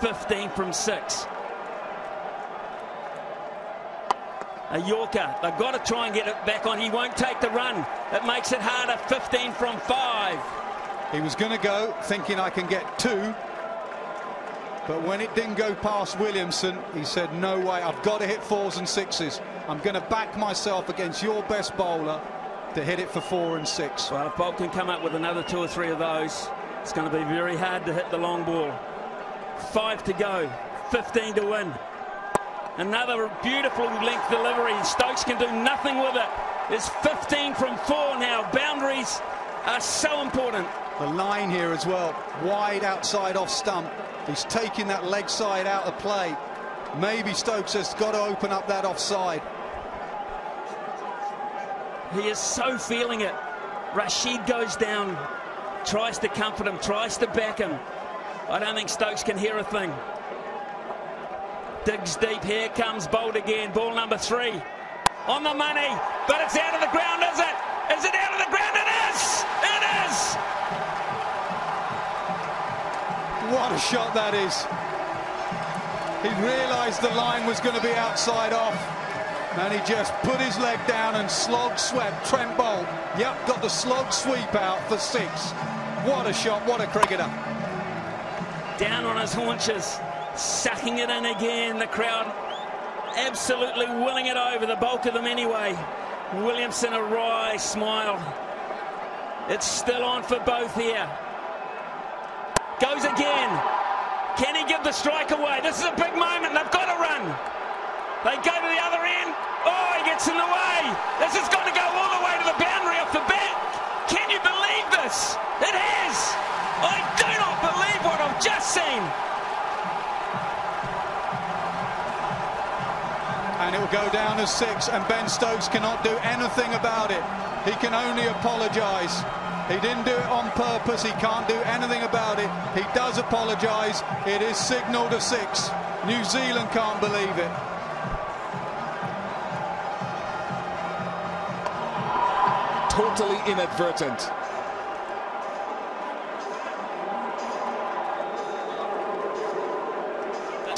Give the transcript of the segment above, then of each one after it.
15 from six. A Yorker, they've got to try and get it back on. He won't take the run. It makes it harder. 15 from five. He was going to go thinking I can get two. But when it didn't go past Williamson, he said, no way, I've got to hit fours and sixes. I'm going to back myself against your best bowler to hit it for four and six. Well, if Boult can come up with another two or three of those, it's going to be very hard to hit the long ball. Five to go, 15 to win. Another beautiful length delivery. Stokes can do nothing with it. It's 15 from four now. Boundaries are so important. The line here as well, wide outside off stump. He's taking that leg side out of play. Maybe Stokes has got to open up that offside. He is so feeling it. Rashid goes down, tries to comfort him, tries to back him. I don't think Stokes can hear a thing. Digs deep. Here comes Boult again. Ball number three. On the money. But it's out of the ground, is it? Is it out of the ground? It is! It is! What a shot that is. He realised the line was going to be outside off. And he just put his leg down and slog swept Trent Boult. Yep, got the slog sweep out for six. What a shot, what a cricketer. Down on his haunches sucking it in again. The crowd absolutely willing it over, the bulk of them anyway. Williamson a wry smile. It's still on for both here. Goes again. Can he give the strike away? This is a big moment. They've got to run. They go to the other end. Oh, he gets in the way. This has got to go and it will go down as six and Ben Stokes cannot do anything about it. He can only apologise. He didn't do it on purpose. He can't do anything about it. He does apologise. It is signalled a six. New Zealand can't believe it. Totally inadvertent.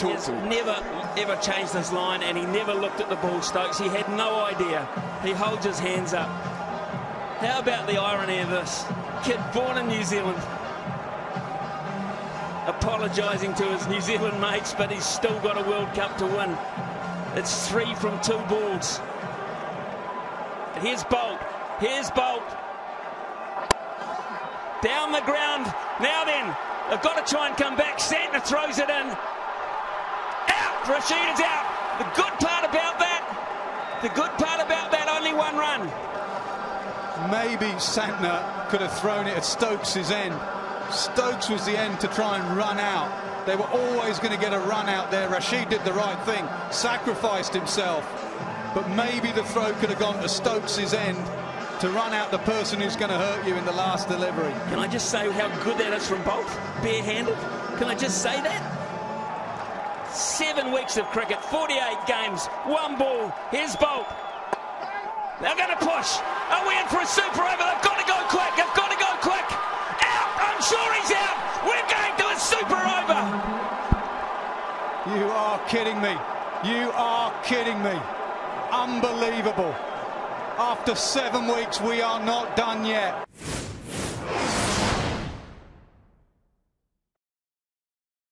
He has never, ever changed his line, and he never looked at the ball, Stokes. He had no idea. He holds his hands up. How about the irony of this? Kid born in New Zealand, apologising to his New Zealand mates, but he's still got a World Cup to win. It's three from two balls. Here's Boult. Here's Boult. Down the ground. Now then, they've got to try and come back. Santner throws it in. Rashid is out. The good part about that, the good part about that, only one run. Maybe Santner could have thrown it at Stokes' end. Stokes was the end to try and run out. They were always going to get a run out there. Rashid did the right thing, sacrificed himself. But maybe the throw could have gone to Stokes' end to run out the person who's going to hurt you in the last delivery. Can I just say how good that is from Boult, barehanded? Can I just say that? Seven weeks of cricket, 48 games, one ball. Here's Boult. They're going to push. Are we in for a super over? They've got to go quick. They've got to go quick. Out. I'm sure he's out. We're going to a super over. You are kidding me. You are kidding me. Unbelievable. After seven weeks, we are not done yet.